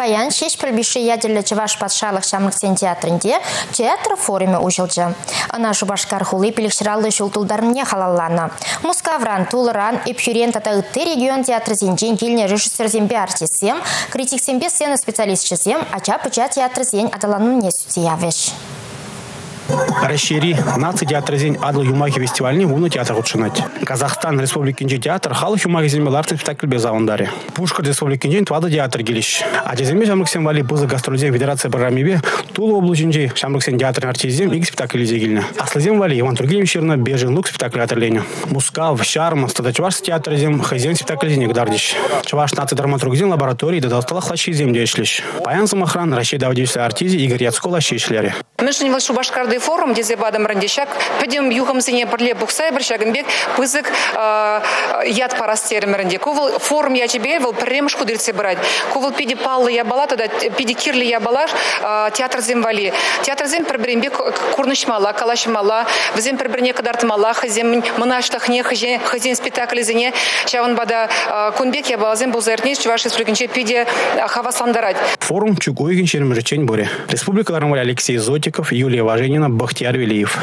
Паян шеш пілбіші ядерлі Чаваш патшалық шамлықсен театрінде театр форуме ұжылжы. Ана Шубашкар хулы пілікшіралы жылтылдарыне халалланы. Мускавран, Тулыран, үтті регион театры зенжен келіне режиссерзембе артистсем, критиксембе сцена специалистчесем, ача-пыча театры зен адаланын не. Расшири наци театр зень адыл юмахи фестивальни вуну театр учинать. Казахстан республикинче театр хал юмахи земе ларты спектакль без авандаре. Пушка республикинче твада театр гелиш. А теземе шамрыксен вали пызы гастролзем федерация программебе тулу облучинче шамрыксен театр артизем ик спектакль зегильна. Аслазем вали Иван Тургенев Щерна бежен лук спектакль атырленю. Мускав, Шарм, статачваш театр зем хазен спектакль зенек дардиш. Чаваш наци драматургзен лаборатории дадалтала хлащи зем дешлиш. Паян самохран Рашид Авдевся артизи Игорь Яцкола щишлери. Мешин вал Шубашкарды форум дезе бадам рандешак. Пойдем юхам сине парле буксай баршагынбек пызык яд парастерим ранде. Ковал форум я тебе вал премшку дырце брать. Ковал пиди паллы я бала тогда пиди кирли я бала театр земвали. Театр зем проберембек курнышмала, калашмала, взем проберне кадартмала, хазем мынаштахне хазен спектакль зене. Чаван бада кунбек я бала зем бузернеш чуваш республикинче пиди хавасландарать. Форум Чугуйгин чермерчень боре. Республика Алексей Зотик Юлия Важенина, Бахтияр Велиев.